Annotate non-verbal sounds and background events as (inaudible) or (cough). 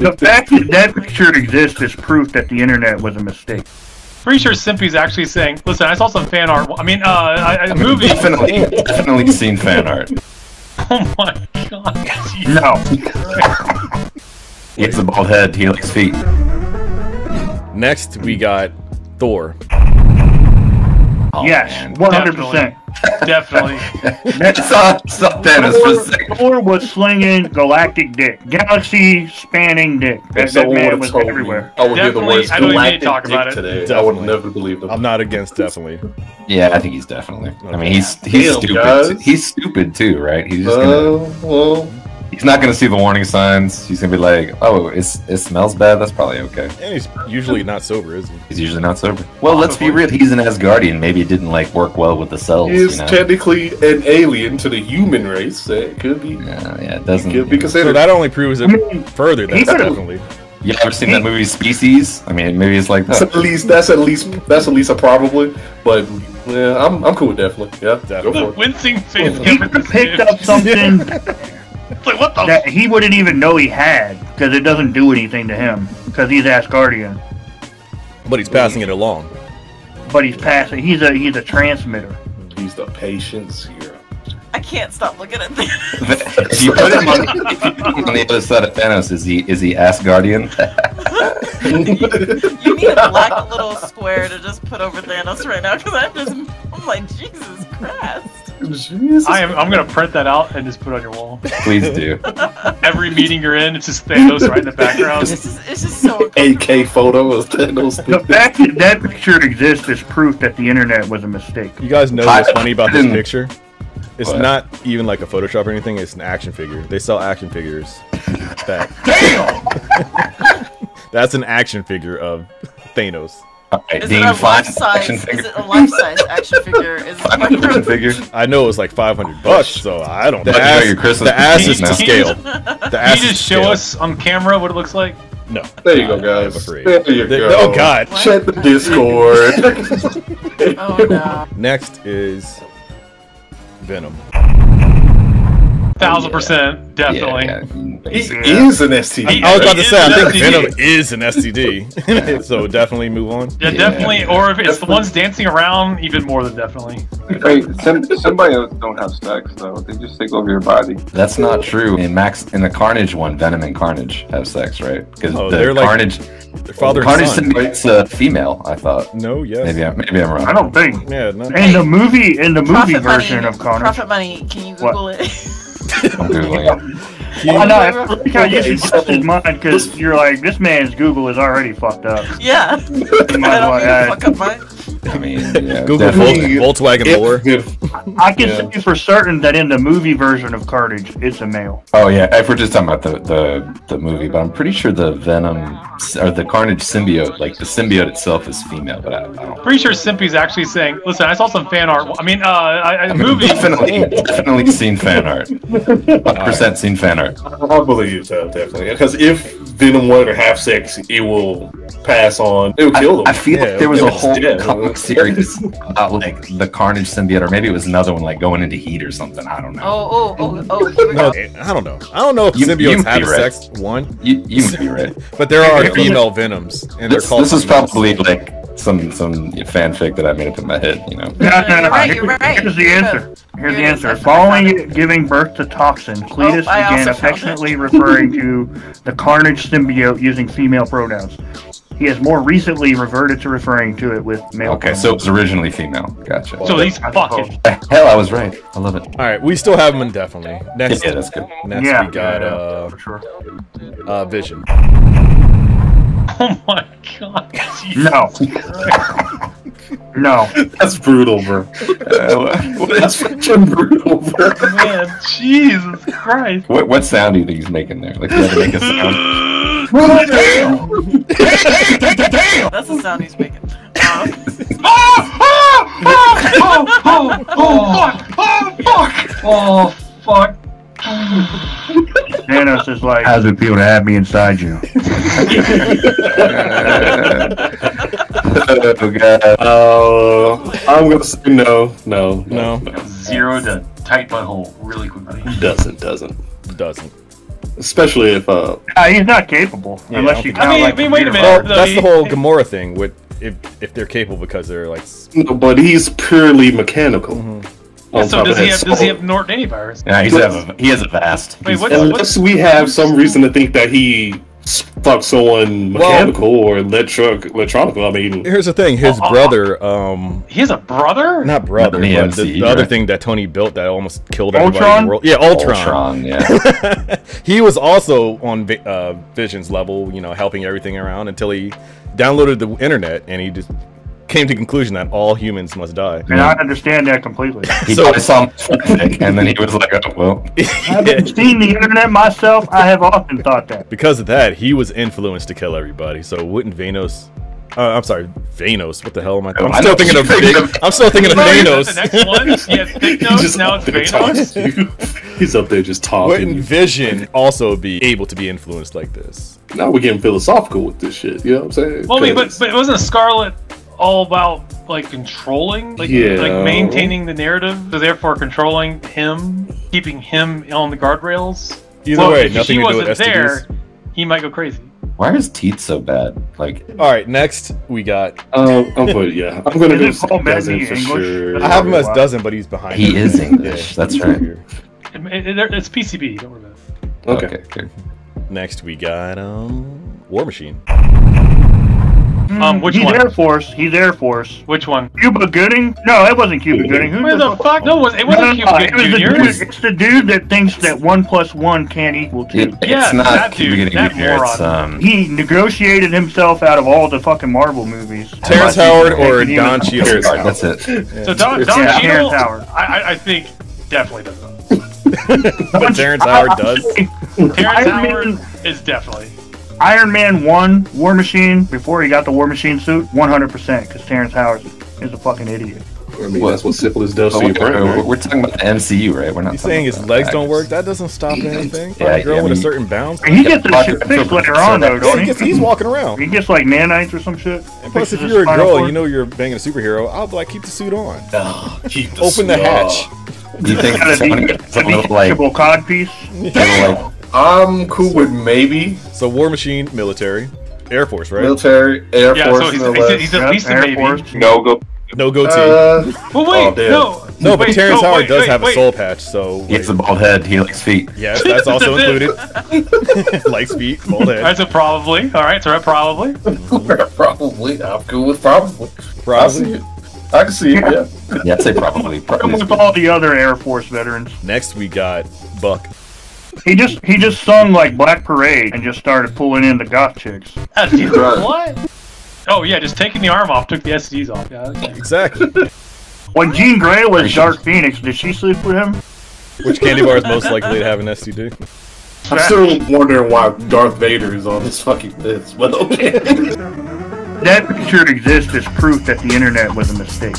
The fact that that picture exists is proof that the internet was a mistake. Pretty sure Simpy's actually saying, "Listen, I saw some fan art. I mean, uh, a (laughs) movie. Definitely, definitely seen fan art. (laughs) Oh my god. No. He has a bald head. He likes feet. Next, we got Thor. Oh, yes, one hundred percent. Definitely. I saw, saw Thanos for a second. Thor was slinging galactic dick, galaxy-spanning dick. That, If that someone man was told me, everywhere. I would hear the Definitely, words I don't need to galactic talk dick about it. today. I would Definitely. never believe them. I'm not against definitely. Yeah, I think he's definitely. I mean, he's he's Damn, stupid. guys. too- He's stupid too, right? He's just gonna. Uh, well, He's not gonna see the warning signs. He's gonna be like, "Oh, it's, it smells bad. That's probably okay." And he's usually not sober, is he? He's usually not sober. Well, let's be real. He's an Asgardian. Maybe it didn't like work well with the cells. he You is know? technically an alien to the human race. So it could be. yeah, yeah, it doesn't. Could be So considered. that only proves it I mean, further. That's could've- definitely. You ever seen that movie Species? I mean, maybe it's like That's that. at least. That's at least. That's at least a probably. But yeah, I'm. I'm cool with definitely. Yeah. Definitely. Go The for it. wincing face. He could have picked up something It's (laughs) like, what the? that he wouldn't even know he had because it doesn't do anything to him because he's Asgardian. But he's passing it along. But he's passing. He's a he's a transmitter. He's the patience hero. I can't stop looking at this. (laughs) if you put him on, if you put him on the other side of Thanos, is he is he Asgardian? (laughs) You need a black little square to just put over Thanos right now because I'm just. I'm like, Jesus Christ. Jesus. I am. I'm gonna print that out and just put it on your wall. Please do. (laughs) Every meeting you're in, it's just Thanos right in the background. It's just, it's just so (laughs) uncomfortable. AK photo of Thanos. The fact that that picture exists is proof that the internet was a mistake. You guys know what's funny about this picture? It's What? not even like a Photoshop or anything. It's an action figure. They sell action figures. That Damn. (laughs) that's an action figure of Thanos. All right, Is it Dean, a find life action size? figure. Is it a life size (laughs) action figure? Is it Find like an action figure. (laughs) I know it was like 500 bucks, so I don't. The That's ass, your Christmas the ass present is to now. scale. (laughs) The Can you just show scale. us on camera what it looks like? No. There you go, I'm guys. afraid. There you There- go. Oh God. Check the Discord. Oh no. Next is Venom. Thousand percent, definitely. Yeah, yeah, he basically. is an STD. I was about to say, I think He is Venom an is an STD, (laughs) so definitely move on. Yeah, Yeah. definitely. Or if it's the ones dancing around, even more than definitely. Wait, sym- symbiotes don't have sex though. They just take over your body. That's not true. In Max, in the Carnage one, Venom and Carnage have sex, right? Because Oh, the they're like Carnage, Their father Carnage and son. symbiote's a female. I thought. No, yes. Maybe I'm maybe I'm wrong. I don't think. Yeah, no. In the movie, in the movie Profit version money. of Carnage. Profit money. Can you Google it? (laughs) I'm googling it. (laughs) I know. I like how you suggested mine because you're like, this man's Google is already fucked up. yeah. (laughs) I might as well don't add- mean fuck up mine. I mean, (laughs) yeah, Google definitely. Volt, Volkswagen lore. I can Yeah. say for certain that in the movie version of Carnage, it's a male. Oh yeah, if we're just talking about the, the the movie, but I'm pretty sure the Venom or the Carnage symbiote, like the symbiote itself, is female. But I, I don't. Pretty sure Simpy's actually saying, "Listen, I saw some fan art. I mean, uh, I, I, movie. Definitely, (laughs) definitely seen fan art. (laughs) 100% seen fan art. I believe so, definitely. Because if Venom wanted to have sex, it will pass on. It will I, kill them. I feel Yeah, like there was a whole yeah. comic series about like the Carnage symbiote, or maybe it was another one like going into heat or something. I don't know. Oh, oh, oh, oh. No. I don't know. I don't know if You- you symbiotes might have right. sex. One, You you may be right. (laughs) but there are (laughs) female venoms, and they're This, called. this is probably like some some fanfic that I made up in my head. You know. No, no, no. You're right, Here- you're right. Here's the answer. Here's the Here it is. answer. Following it. it giving birth to Toxin, Cletus I began also found it. affectionately referring to (laughs) the Carnage symbiote using female pronouns. He has more recently reverted to referring to it with male. Okay, so it was originally female. Gotcha. So he's fucking. Hell, I was right. I love it. All right, we still have them indefinitely. Next, Yeah, that's good. next yeah, we got yeah, yeah, uh, for sure. uh, Vision. Oh my god. No. no. That's brutal, bro. That's fucking brutal, bro. Man, Jesus Christ. What what sound do you think he's making there? Like, you have to make a sound. That's the sound he's making. Um, Oh, fuck. Thanos is like, how's it feel to have me inside you? Oh god. Uh, I'm gonna say no, no, No, Zero to tight butthole really quickly. Doesn't, doesn't. doesn't. especially if uh, Uh, he's not capable Yeah, unless you I mean- like I mean, wait a minute. Well. No, that's he- the whole (laughs) Gamora thing. With if if they're capable because they're like s- but he's purely mechanical. Mm-hmm. on so does he have does he So- have Norton antivirus? Yeah, he's have a, he has Avast. Wait, he's- what- Unless we have some reason to think that he fucked someone Well- mechanical or electric, electronical. I mean, Here's the thing. His Oh, oh, brother, um, He has a brother. not brother, in the but the, MCU, the other thing that Tony built that almost killed everybody in the world. Yeah, Ultron. Ultron, yeah. (laughs) he was also on uh, Vision's level, you know, helping everything around until he downloaded the internet and he just came to the conclusion that all humans must die. And I understand that completely. (laughs) He So- probably saw him and then he was like, oh, well, (laughs) Having seen the internet myself, I have often thought that. because of that, he was influenced to kill everybody. So wouldn't Vanos? Uh, I'm sorry, Vanos. What the hell am I? I'm I still thinking of what you're big. thinking of. I'm still thinking of Thanos. The next one. Yeah, thick he's nose. Now up it's there Thanos. (laughs) he's up there just talking. Wouldn't. Vision also be able to be influenced like this? Now we're getting philosophical with this shit. You know what I'm saying? Well, wait, but 'Cause- but it wasn't Scarlet all about like controlling, like Yeah. like maintaining the narrative, so therefore controlling him, keeping him on the guardrails? Either Well, way, if nothing she to do wasn't there, he might go crazy. why are his teeth so bad? Like, All right, next we got. um, I'm put, yeah, I'm gonna Is go it Paul dozen Bettany for English? sure. I have him as Wow. dozen, but he's behind. he me. is English. (laughs) That's right. here. It- it- it's PCB. Don't worry about it. Okay. Okay, good. Next we got um War Machine. Um, which he's one? Air Force. He's Air Force. Which one? Cuba Gooding? No, it wasn't Cuba Gooding. Who Where the fuck? No, it was- it No, wasn't no, Cuba no, it was Gooding the dude, it's the dude that thinks that one plus one can't equal two. It, Yeah, it's not that Cuba dude, Gooding that Jr., It's um, He negotiated himself out of all the fucking Marvel movies. Terrence Howard or Don as- Cheadle? That's it. (laughs) So Don, Don Yeah, Cheadle, Terrence Howard. I, I, I think definitely doesn't. (laughs) But Terrence Howard does. Terrence Howard is definitely. Iron Man 1, War Machine, before he got the War Machine suit, 100%, because Terrence Howard is a fucking idiot. I mean, that's what syphilis does But to your we're, brain. we're, we're talking about the MCU, right? We're not. He's talking saying his legs the don't work. That doesn't stop anything. Yeah, a girl I with a mean- certain bounce. He gets the shit fucking fixed later so on, though, don't he he? gets, he's walking around. He gets like nanites or some shit. And plus, if you're a girl, cord. you know you're banging a superhero. I'll be like, keep the suit on. Ah, (laughs) keep the Open the hatch. Do you think Gotta be, Tony gotta is a little like, cod piece. Little like I'm cool with maybe So War Machine, military, Air Force, right? military, Air Yeah, Force, so he's, no he's, he's at Yep, least a maybe. Force. No go. No goatee. Uh, Well, Oh, wait, damn. no. no, but wait, Terrence no, Howard wait, does wait, have wait. a soul patch, so he has a bald head. He likes feet. yes, (laughs) that's also included. (laughs) Likes feet, bald head. right, so probably. All right, so probably. (laughs) probably. I'm cool with probably. I see Probably. it. I can see it. Yeah. Yeah, I'd say probably. And probably with all the other Air Force veterans. Next, we got Buck. (laughs) He just he just sung like Black Parade and just started pulling in the goth chicks. Dude, Right. What? Oh yeah, just taking the arm off took the SDs off. Yeah. okay. Exactly. (laughs) When Jean Grey was Dark Phoenix, did she sleep with him? Which candy bar is most likely to have an STD? I'm still wondering why Darth Vader is on this fucking list, but okay. That picture exists as proof that the internet was a mistake.